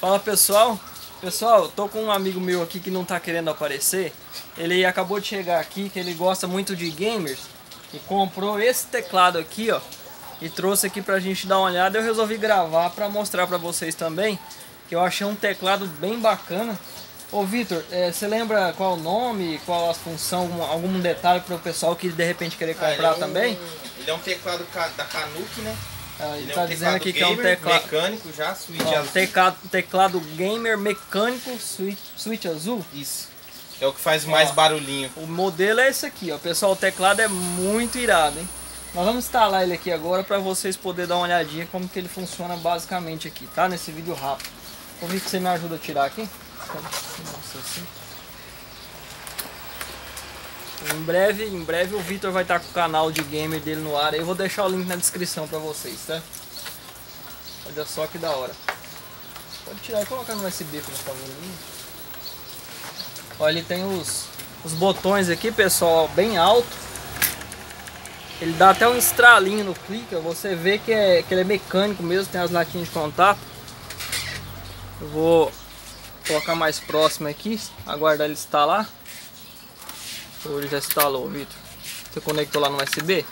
Fala pessoal, pessoal, tô com um amigo meu aqui que não tá querendo aparecer. Ele acabou de chegar aqui, que ele gosta muito de gamers e comprou esse teclado aqui, ó, e trouxe aqui pra gente dar uma olhada. Eu resolvi gravar pra mostrar pra vocês também, que eu achei um teclado bem bacana. Ô Vitor, é, você lembra qual o nome, qual a função, algum, algum detalhe para o pessoal que de repente querer comprar ah, ele é um, também? Ele é um teclado da Canuck, né? Ah, ele, é um dizendo aqui que é um teclado mecânico já, switch Ó, azul. Teclado, teclado gamer mecânico, switch, switch azul. Isso. É o que faz mais ó, barulhinho. O modelo é esse aqui, ó. Pessoal, o teclado é muito irado, hein? Nós vamos instalar ele aqui agora para vocês poderem dar uma olhadinha como que ele funciona basicamente aqui, tá? Nesse vídeo rápido. Vou ver que você me ajuda a tirar aqui. Nossa, assim. Em breve, em breve o Vitor vai estar com o canal de gamer dele no ar. Eu vou deixar o link na descrição para vocês, tá? Olha só que da hora. Pode tirar e colocar no USB, por favor. Olha, ele tem os, os botões aqui, pessoal, bem alto. Ele dá até um estralinho no clique, você vê que, é, que ele é mecânico mesmo, tem as latinhas de contato. Eu vou colocar mais próximo aqui, aguardar ele instalar. Ou ele já instalou, Vitor? Você conectou lá no USB?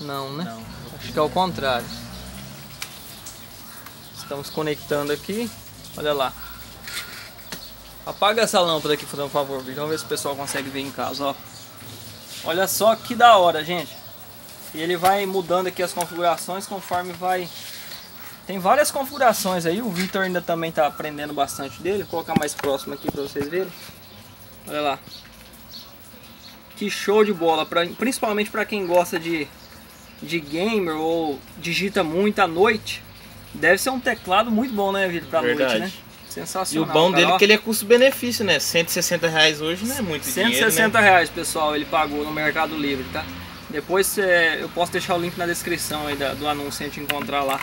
Não, né? Não. Acho que é o contrário. Estamos conectando aqui. Olha lá. Apaga essa lâmpada aqui, por favor, Vitor. Vamos ver se o pessoal consegue ver em casa, ó. Olha só que da hora, gente. E ele vai mudando aqui as configurações conforme vai... Tem várias configurações aí, o Victor ainda também está aprendendo bastante dele. Vou colocar mais próximo aqui para vocês verem. Olha lá. Que show de bola, pra, principalmente para quem gosta de, de gamer ou digita muito à noite. Deve ser um teclado muito bom, né, Vitor, pra Verdade. noite, né? Sensacional. E o bom cara, dele é que ele é custo-benefício, né? 160 reais hoje não é muito 160 dinheiro, 160 né? reais, pessoal, ele pagou no Mercado Livre, tá? Depois é, eu posso deixar o link na descrição aí da, do anúncio, a gente encontrar lá.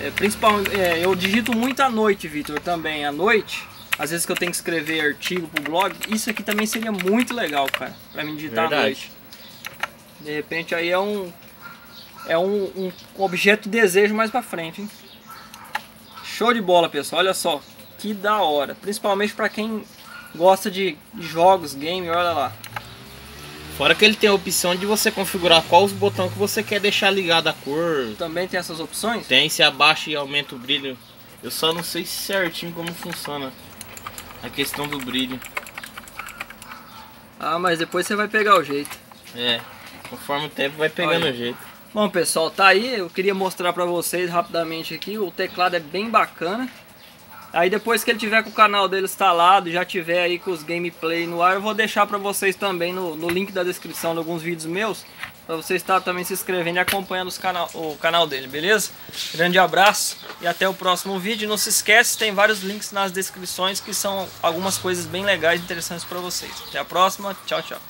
É, principalmente, é, eu digito muito à noite, Vitor, também. À noite, às vezes que eu tenho que escrever artigo pro blog, isso aqui também seria muito legal, cara, pra me digitar Verdade. à noite. De repente aí é um é um, um objeto de desejo mais pra frente, hein? Show de bola, pessoal. Olha só, que da hora. Principalmente pra quem gosta de jogos, game, olha lá. Fora que ele tem a opção de você configurar qual os botões que você quer deixar ligado a cor. Também tem essas opções? Tem, se abaixa e aumenta o brilho. Eu só não sei certinho como funciona. A questão do brilho. Ah, mas depois você vai pegar o jeito. É, conforme o tempo vai pegando o jeito. Bom pessoal, tá aí, eu queria mostrar pra vocês rapidamente aqui, o teclado é bem bacana. Aí depois que ele tiver com o canal dele instalado, já tiver aí com os gameplay no ar, eu vou deixar pra vocês também no, no link da descrição de alguns vídeos meus. Pra você estar também se inscrevendo e acompanhando o canal dele, beleza? Grande abraço e até o próximo vídeo. Não se esquece, tem vários links nas descrições que são algumas coisas bem legais e interessantes para vocês. Até a próxima, tchau, tchau.